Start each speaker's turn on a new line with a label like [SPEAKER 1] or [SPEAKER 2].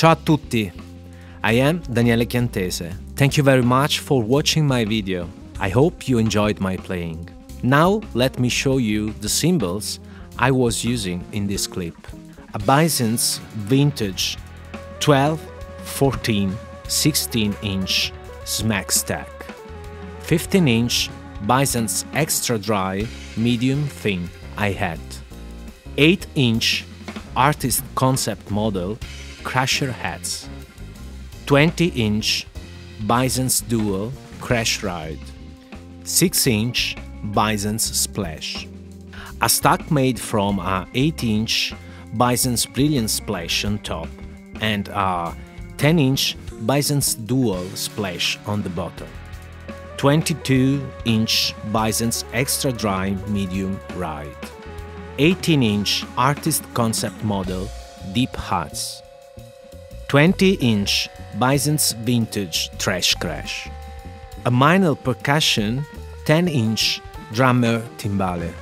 [SPEAKER 1] Ciao a tutti! I am Daniele Chiantese. Thank you very much for watching my video. I hope you enjoyed my playing. Now let me show you the cymbals I was using in this clip. A Byzance vintage 12, 14, 16 inch smack stack. 15 inch Byzance extra dry medium thin hi-hat. 8 inch artist concept model crasher hats. 20 inch Byzance dual crash ride. 6 inch Byzance splash. A stack made from a 8 inch Byzance brilliant splash on top and a 10 inch Byzance dual splash on the bottom. 22 inch Byzance extra dry medium ride. 18 inch artist concept model deep hats. 20 inch Byzance vintage trash crash. A Meinl percussion 10 inch drummer timbale.